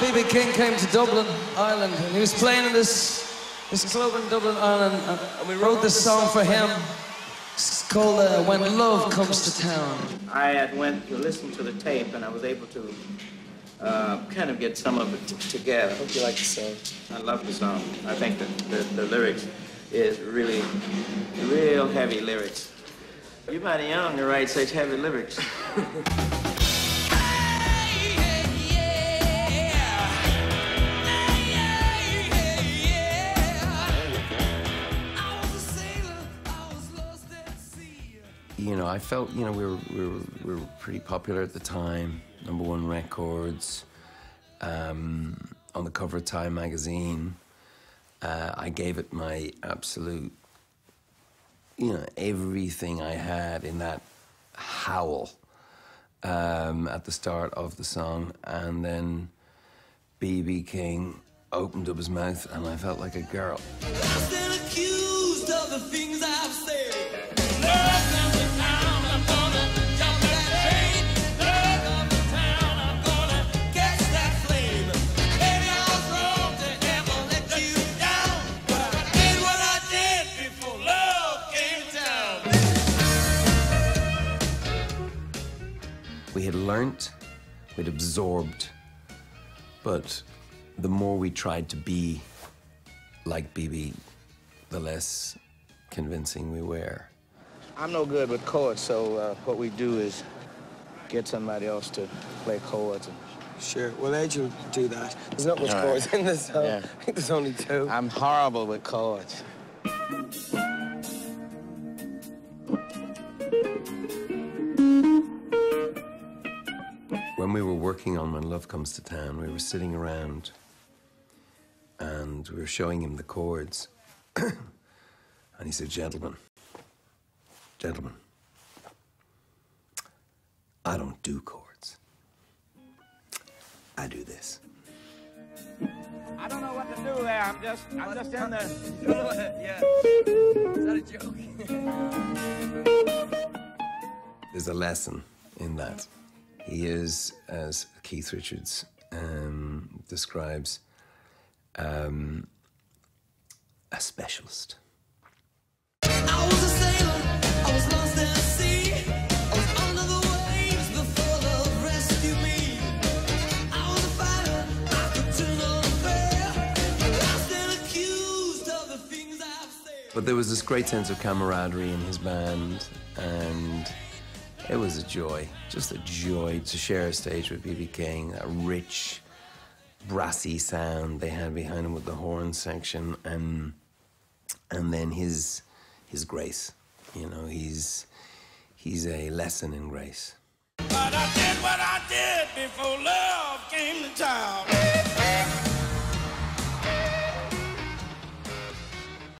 B.B. King came to Dublin, Ireland, and he was playing in this, this club in Dublin, Ireland, and we wrote this song for him. It's called uh, When Love Comes to Town. I had went to listen to the tape, and I was able to uh, kind of get some of it t- together. Hope you like the song. I love the song. I think that the, the lyrics is really, real heavy lyrics. You're mighty young to write such heavy lyrics. you know, I felt, you know, we were, we were, we were pretty popular at the time, number one records, um, on the cover of Time magazine. Uh, I gave it my absolute, you know, everything I had in that howl um, at the start of the song. And then B.B. King opened up his mouth and I felt like a girl. Had learnt, we'd absorbed, but the more we tried to be like BB, the less convincing we were. I'm no good with chords, so uh, what we do is get somebody else to play chords. And Sure. Well, Adrian will do that. There's not much All right. chords in this song. Yeah. I think there's only two. I'm horrible with chords. When we were working on When Love Comes to Town, we were sitting around and we were showing him the chords. and he said, Gentlemen, gentlemen, I don't do chords. I do this. I don't know what to do there. I'm just, I'm just in the. yeah. Is that a joke? There's a lesson in that. He is, as Keith Richards um, describes, um, a specialist. I was a sailor, I was lost in the sea. I was under the waves before love rescued me. I was a fighter, I could turn on fair. Lost and accused of the things I've said. But there was this great sense of camaraderie in his band, and it was a joy, just a joy to share a stage with B.B. King, a rich, brassy sound they had behind him with the horn section, and and then his his grace. You know, he's he's a lesson in grace. But I did what I did before love